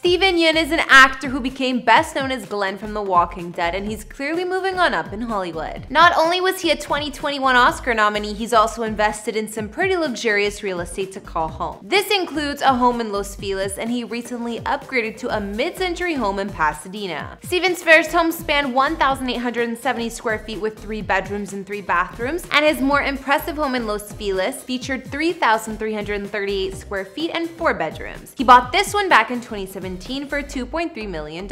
Steven Yeun is an actor who became best known as Glenn from The Walking Dead, and he's clearly moving on up in Hollywood. Not only was he a 2021 Oscar nominee, he's also invested in some pretty luxurious real estate to call home. This includes a home in Los Feliz, and he recently upgraded to a mid-century home in Pasadena. Steven's first home spanned 1,870 square feet with three bedrooms and three bathrooms, and his more impressive home in Los Feliz featured 3,338 square feet and four bedrooms. He bought this one back in 2017 2017 for $2.3 million.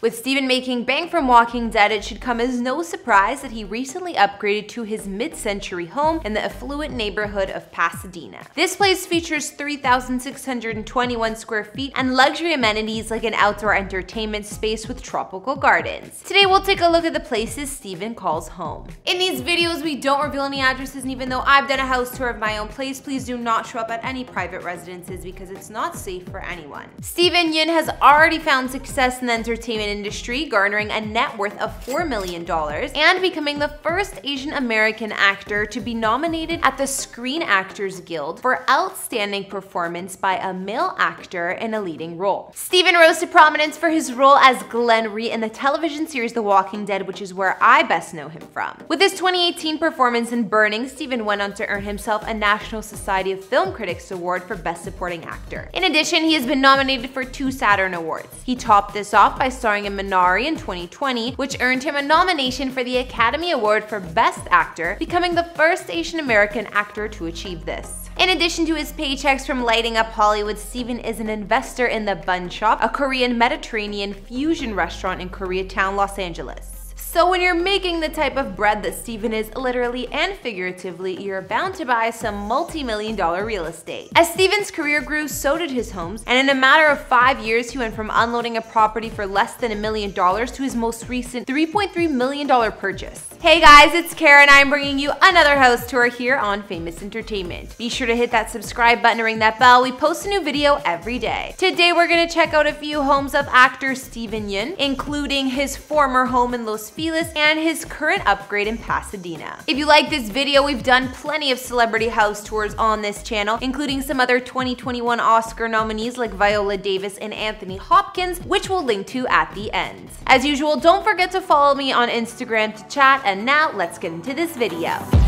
With Steven making bank from Walking Dead, it should come as no surprise that he recently upgraded to his mid-century home in the affluent neighborhood of Pasadena. This place features 3,621 square feet and luxury amenities like an outdoor entertainment space with tropical gardens. Today we'll take a look at the places Steven calls home. In these videos, we don't reveal any addresses and even though I've done a house tour of my own place, please do not show up at any private residences because it's not safe for anyone. Steven Has already found success in the entertainment industry, garnering a net worth of $4 million and becoming the first Asian American actor to be nominated at the Screen Actors Guild for Outstanding Performance by a Male Actor in a Leading Role. Steven rose to prominence for his role as Glenn Rhee in the television series The Walking Dead, which is where I best know him from. With his 2018 performance in Burning, Steven went on to earn himself a National Society of Film Critics Award for Best Supporting Actor. In addition, he has been nominated for two Saturn Awards. He topped this off by starring in Minari in 2020, which earned him a nomination for the Academy Award for Best Actor, becoming the first Asian American actor to achieve this. In addition to his paychecks from lighting up Hollywood, Steven is an investor in the Bun Shop, a Korean Mediterranean fusion restaurant in Koreatown, Los Angeles. So when you're making the type of bread that Steven is literally and figuratively, you're bound to buy some multi-million dollar real estate. As Steven's career grew, so did his homes, and in a matter of five years, he went from unloading a property for less than a million dollars to his most recent $3.3 million purchase. Hey guys, it's Kara. I'm bringing you another house tour here on Famous Entertainment. Be sure to hit that subscribe button and ring that bell. We post a new video every day. Today we're gonna check out a few homes of actor Steven Yeun, including his former home in Los And his current upgrade in Pasadena. If you like this video, we've done plenty of celebrity house tours on this channel, including some other 2021 Oscar nominees like Viola Davis and Anthony Hopkins, which we'll link to at the end. As usual, don't forget to follow me on Instagram to chat and now let's get into this video.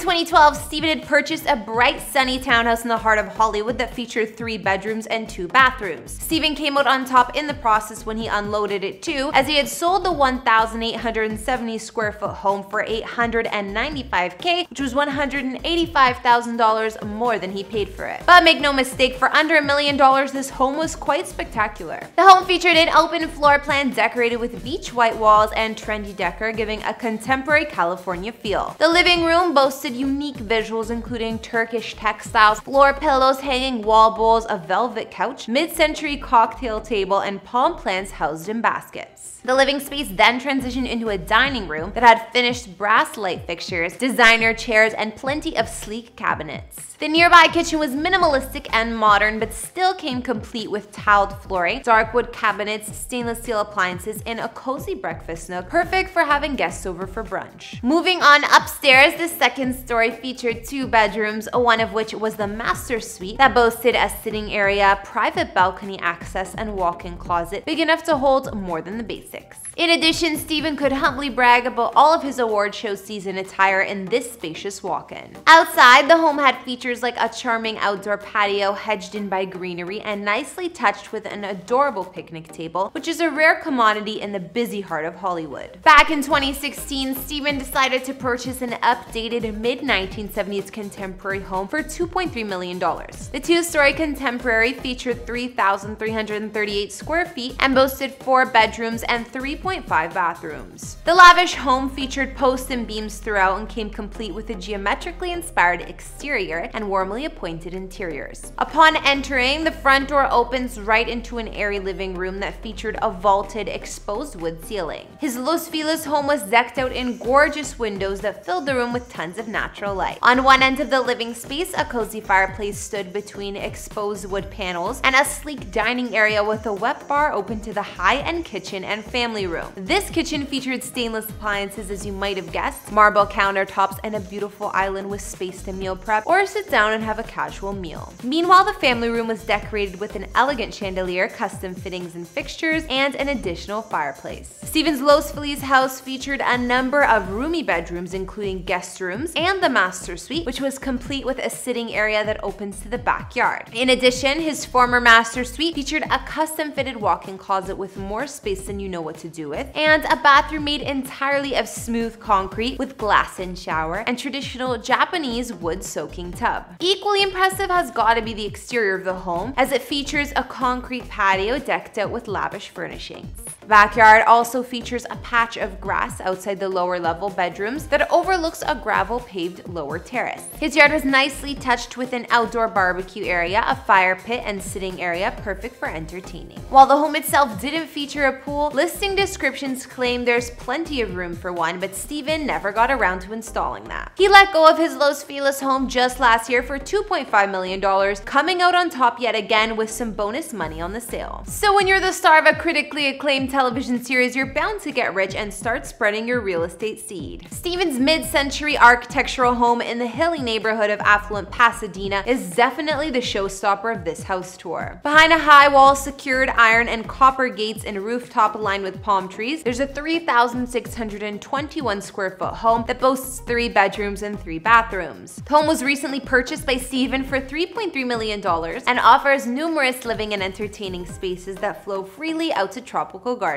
2012, Steven had purchased a bright, sunny townhouse in the heart of Hollywood that featured three bedrooms and two bathrooms. Steven came out on top in the process when he unloaded it too, as he had sold the 1,870 square foot home for 895k, which was $185,000 more than he paid for it. But make no mistake, for under a million dollars, this home was quite spectacular. The home featured an open floor plan decorated with beach white walls and trendy decor, giving a contemporary California feel. The living room boasted unique visuals including Turkish textiles, floor pillows, hanging wall bowls, a velvet couch, mid-century cocktail table, and palm plants housed in baskets. The living space then transitioned into a dining room that had finished brass light fixtures, designer chairs, and plenty of sleek cabinets. The nearby kitchen was minimalistic and modern, but still came complete with tiled flooring, dark wood cabinets, stainless steel appliances, and a cozy breakfast nook, perfect for having guests over for brunch. Moving on upstairs, the second story featured two bedrooms, one of which was the master suite that boasted a sitting area, private balcony access, and walk-in closet big enough to hold more than the basics. In addition, Steven could humbly brag about all of his award show season attire in this spacious walk-in. Outside, the home had features like a charming outdoor patio hedged in by greenery and nicely touched with an adorable picnic table, which is a rare commodity in the busy heart of Hollywood. Back in 2016, Steven decided to purchase an updated mid-1970s contemporary home for $2.3 million. The two-story contemporary featured 3,338 square feet and boasted four bedrooms and 3.5 bathrooms. The lavish home featured posts and beams throughout and came complete with a geometrically inspired exterior and warmly appointed interiors. Upon entering, the front door opens right into an airy living room that featured a vaulted, exposed wood ceiling. His Los Feliz home was decked out in gorgeous windows that filled the room with tons of natural light. On one end of the living space, a cozy fireplace stood between exposed wood panels and a sleek dining area with a wet bar open to the high-end kitchen and family room. This kitchen featured stainless appliances as you might have guessed, marble countertops, and a beautiful island with space to meal prep or sit down and have a casual meal. Meanwhile, the family room was decorated with an elegant chandelier, custom fittings and fixtures, and an additional fireplace. Stevens Los Feliz house featured a number of roomy bedrooms including guest rooms and the master suite, which was complete with a sitting area that opens to the backyard. In addition, his former master suite featured a custom fitted walk-in closet with more space than you know what to do with, and a bathroom made entirely of smooth concrete with glass-in shower and traditional Japanese wood soaking tub. Equally impressive has gotta be the exterior of the home, as it features a concrete patio decked out with lavish furnishings. Backyard also features a patch of grass outside the lower level bedrooms that overlooks a gravel paved lower terrace. His yard was nicely touched with an outdoor barbecue area, a fire pit, and sitting area perfect for entertaining. While the home itself didn't feature a pool, listing descriptions claim there's plenty of room for one, but Steven never got around to installing that. He let go of his Los Feliz home just last year for $2.5 million, coming out on top yet again with some bonus money on the sale. So when you're the star of a critically acclaimed television series, you're bound to get rich and start spreading your real estate seed. Steven's mid-century architectural home in the hilly neighborhood of affluent Pasadena is definitely the showstopper of this house tour. Behind a high wall, secured iron and copper gates and rooftop lined with palm trees, there's a 3,621 square foot home that boasts three bedrooms and three bathrooms. The home was recently purchased by Steven for $3.3 million and offers numerous living and entertaining spaces that flow freely out to tropical gardens.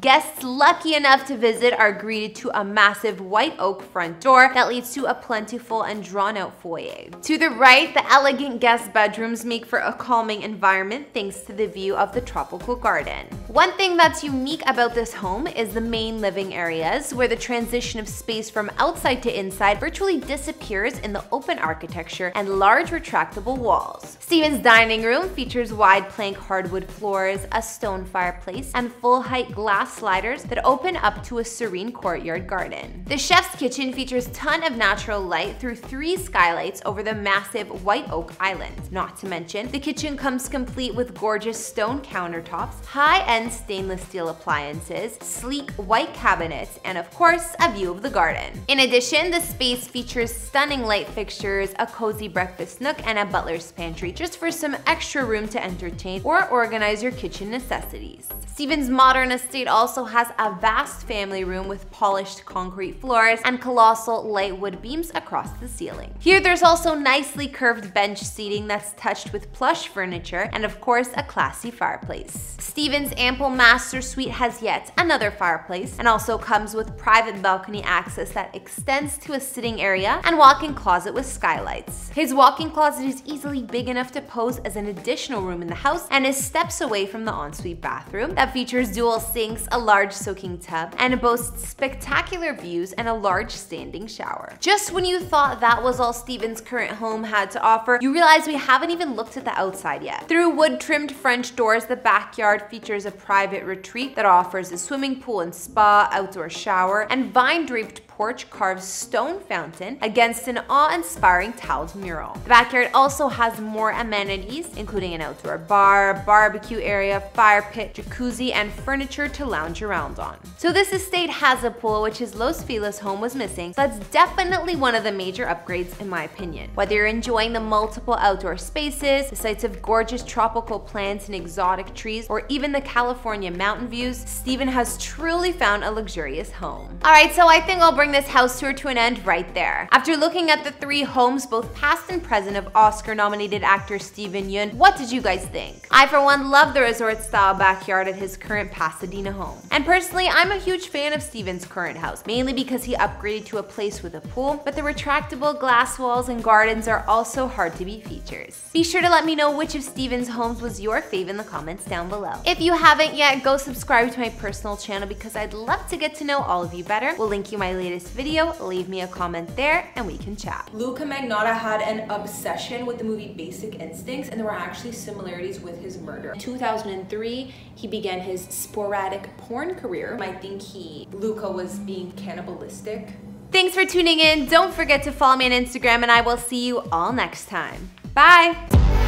Guests lucky enough to visit are greeted to a massive white oak front door that leads to a plentiful and drawn out foyer. To the right, the elegant guest bedrooms make for a calming environment thanks to the view of the tropical garden. One thing that's unique about this home is the main living areas where the transition of space from outside to inside virtually disappears in the open architecture and large retractable walls. Steven's dining room features wide plank hardwood floors, a stone fireplace, and full height glass sliders that open up to a serene courtyard garden. The chef's kitchen features ton of natural light through three skylights over the massive white oak island. Not to mention, the kitchen comes complete with gorgeous stone countertops, high-end stainless steel appliances, sleek white cabinets, and of course, a view of the garden. In addition, the space features stunning light fixtures, a cozy breakfast nook, and a butler's pantry, just for some extra room to entertain or organize your kitchen necessities. Steven's modern estate also has a vast family room with polished concrete floors and colossal light wood beams across the ceiling. Here there's also nicely curved bench seating that's touched with plush furniture and of course a classy fireplace. Steven's ample master suite has yet another fireplace and also comes with private balcony access that extends to a sitting area and walk-in closet with skylights. His walk-in closet is easily big enough to pose as an additional room in the house and is steps away from the ensuite bathroom that features dual sinks, a large soaking tub, and boasts spectacular views and a large standing shower. Just when you thought that was all Steven's current home had to offer, you realize we haven't even looked at the outside yet. Through wood-trimmed French doors, the backyard features a private retreat that offers a swimming pool and spa, outdoor shower, and vine-draped porch carved stone fountain against an awe-inspiring tiled mural. The backyard also has more amenities, including an outdoor bar, barbecue area, fire pit, jacuzzi, and furniture to lounge around on. So this estate has a pool, which his Los Feliz home was missing, so that's definitely one of the major upgrades in my opinion. Whether you're enjoying the multiple outdoor spaces, the sights of gorgeous tropical plants and exotic trees, or even the California mountain views, Steven has truly found a luxurious home. Alright, so I think I'll bring this house tour to an end right there. After looking at the three homes, both past and present, of Oscar-nominated actor Steven Yeun, what did you guys think? I, for one, love the resort-style backyard at his current Pasadena home. And personally, I'm a huge fan of Steven's current house, mainly because he upgraded to a place with a pool, but the retractable glass walls and gardens are also hard to beat features. Be sure to let me know which of Steven's homes was your fave in the comments down below. If you haven't yet, go subscribe to my personal channel because I'd love to get to know all of you better. We'll link you my latest video, leave me a comment there, and we can chat. Luka Magnotta had an obsession with the movie Basic Instincts, and there were actually similarities with his murder. In 2003, he began his sporadic porn career. I think he, Luka was being cannibalistic Thanks for tuning in. Don't forget to follow me on Instagram, and I will see you all next time. Bye.